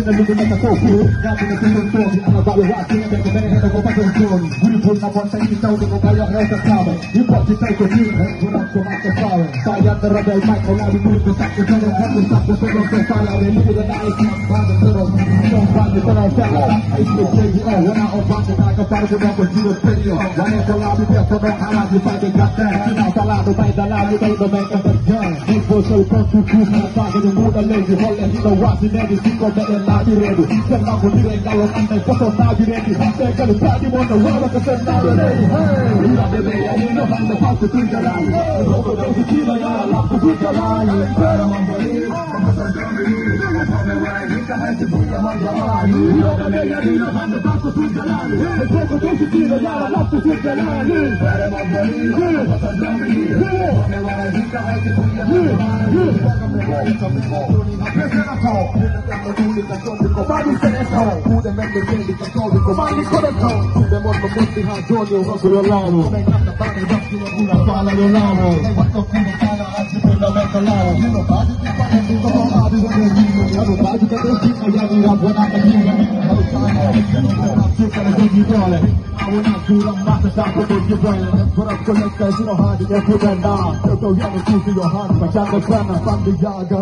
I'm na kakopo Gabi na kutonton Ang bawawakin Ang Because I fell off. It's been crazy. Oh, when I unbox it, I can find the rappers do the video. Why ain't the lobby there for the highlights if I can got that? Se não falado, vai da lado, daí do meio campeão. Nem você não tanto que na vaga do mundo leve. Olha aqui no rap, nele, se comete na direita. Se não vou direita, eu não Se posto na direita. Pegando de não rola com seu nada nele. de bebê, aí não vai no palco, tu caralho. Roubo, Deus, o que vai lá, lá pro caralho. Espera, mamãe, vamos pra carrete fino a mangiare Io da me arrivo quando passo sui canali E poco tutti ti vedrà passo sui canali Però va bene, posso andare lì Come va la vita è che fino a mangiare Poco me vuoi, sapevo Perché la so, prendo tanto duri cattolico Vado se ne so, pure meglio chiedi cattolico Vado con il so Pure morto questi ragioni, un rosso lo lavo Come in casa pane, d'occhio una palla lo lavo E quanto fino a kalao muno ba ba tu ko ba ba tu ko ni ko ya ro ba tu ko ti ko ya ni ra buena ka ni ni ko ta na ti ka ni ni ko le awona ku la ma ta sa ko ni ba le ko ra ko le ka si no ha de ko da da ko ya ni ku si yo ha ma cha ka na pa de ya ga